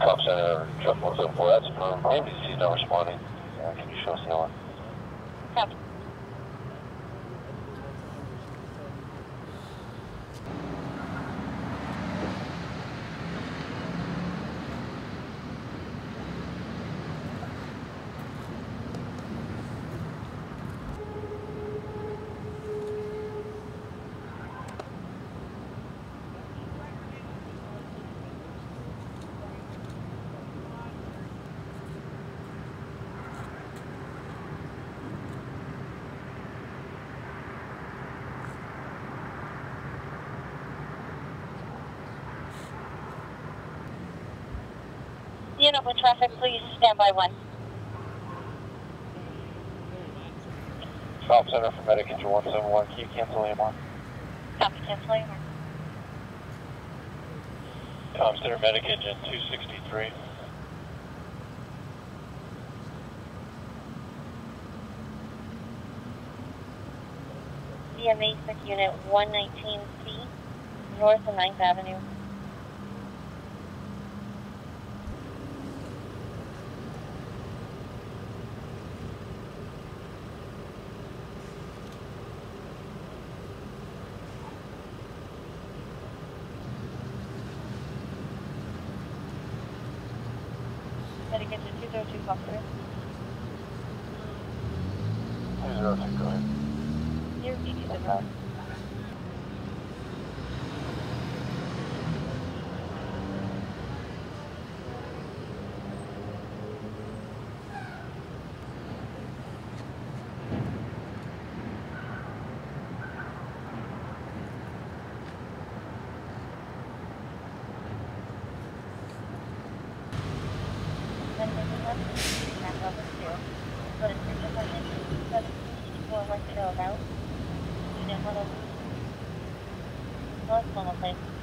Cop Center, truck 174, that's from NBC's not responding. Uh, can you show us the one? Copy. Open traffic, please stand by one. Cop Center for Medic Engine 171, can you cancel AMR? Copy, canceling. Cop Center Medic Engine 263. VMA 6 Unit 119C, north of 9th Avenue. Medic Engine 202, call through. 202, go ahead. Your DD is North one oh place.